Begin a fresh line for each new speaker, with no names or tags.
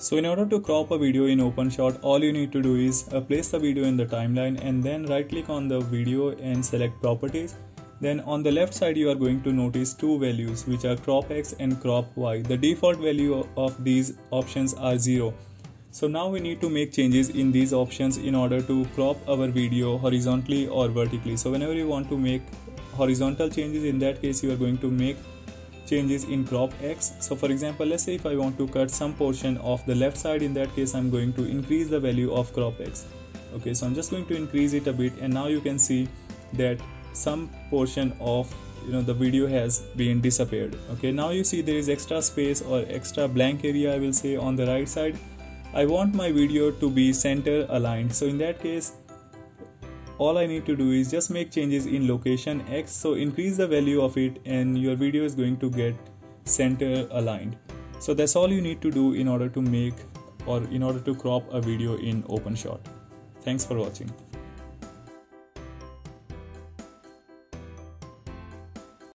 So in order to crop a video in OpenShot, all you need to do is uh, place the video in the timeline and then right click on the video and select properties. Then on the left side you are going to notice two values which are crop x and crop y. The default value of these options are 0. So now we need to make changes in these options in order to crop our video horizontally or vertically. So whenever you want to make horizontal changes in that case you are going to make changes in crop x. So for example let's say if i want to cut some portion of the left side in that case i'm going to increase the value of crop x. Okay so i'm just going to increase it a bit and now you can see that some portion of you know the video has been disappeared. Okay now you see there is extra space or extra blank area i will say on the right side. I want my video to be center aligned. So in that case all I need to do is just make changes in location X so increase the value of it and your video is going to get center aligned. So that's all you need to do in order to make or in order to crop a video in OpenShot. Thanks for watching